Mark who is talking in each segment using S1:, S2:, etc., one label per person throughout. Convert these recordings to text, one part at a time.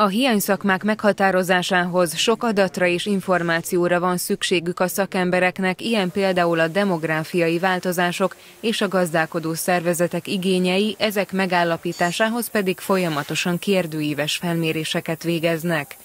S1: A hiányszakmák meghatározásához sok adatra és információra van szükségük a szakembereknek, ilyen például a demográfiai változások és a gazdálkodó szervezetek igényei, ezek megállapításához pedig folyamatosan kérdőíves felméréseket végeznek.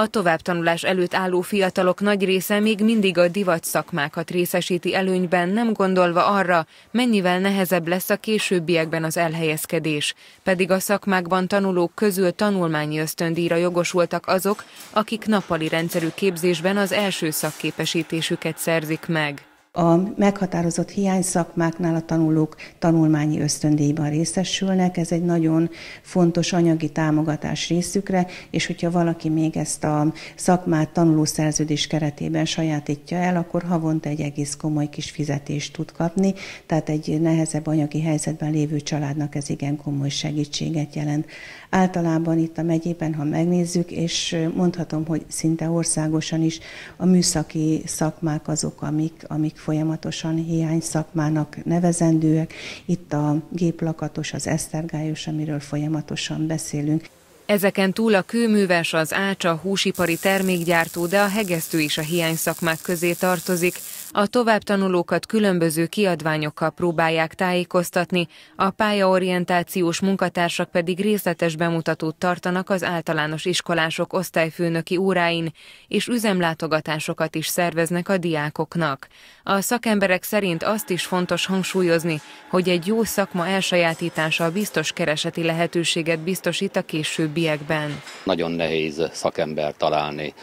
S1: A továbbtanulás előtt álló fiatalok nagy része még mindig a divat szakmákat részesíti előnyben, nem gondolva arra, mennyivel nehezebb lesz a későbbiekben az elhelyezkedés. Pedig a szakmákban tanulók közül tanulmányi ösztöndíjra jogosultak azok, akik nappali rendszerű képzésben az első szakképesítésüket szerzik meg.
S2: A meghatározott hiányszakmáknál a tanulók tanulmányi ösztöndíjban részesülnek, ez egy nagyon fontos anyagi támogatás részükre, és hogyha valaki még ezt a szakmát tanulószerződés keretében sajátítja el, akkor havonta egy egész komoly kis fizetést tud kapni, tehát egy nehezebb anyagi helyzetben lévő családnak ez igen komoly segítséget jelent. Általában itt a megyében, ha megnézzük, és mondhatom, hogy szinte országosan is a műszaki szakmák azok, amik, amik folyamatosan hiány szakmának nevezendőek. Itt a géplakatos, az esztergályos, amiről folyamatosan beszélünk.
S1: Ezeken túl a kőműves, az ácsa, húsipari termékgyártó, de a hegesztő is a hiány szakmák közé tartozik. A továbbtanulókat különböző kiadványokkal próbálják tájékoztatni, a pályaorientációs munkatársak pedig részletes bemutatót tartanak az általános iskolások osztályfőnöki óráin, és üzemlátogatásokat is szerveznek a diákoknak. A szakemberek szerint azt is fontos hangsúlyozni, hogy egy jó szakma elsajátítása biztos kereseti lehetőséget biztosít a későbbiekben.
S3: Nagyon nehéz szakember találni.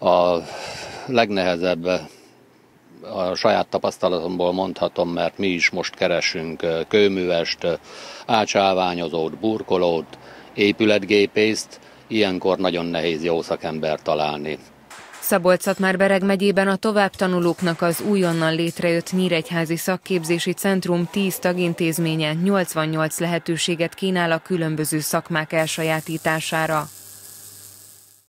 S3: A legnehezebb a saját tapasztalatomból mondhatom, mert mi is most keresünk kőművest, ácsálványozót, burkolót, épületgépészt, ilyenkor nagyon nehéz jó szakember találni.
S1: szabolcs már Bereg megyében a továbbtanulóknak az újonnan létrejött Nyíregyházi Szakképzési Centrum 10 tagintézménye 88 lehetőséget kínál a különböző szakmák elsajátítására.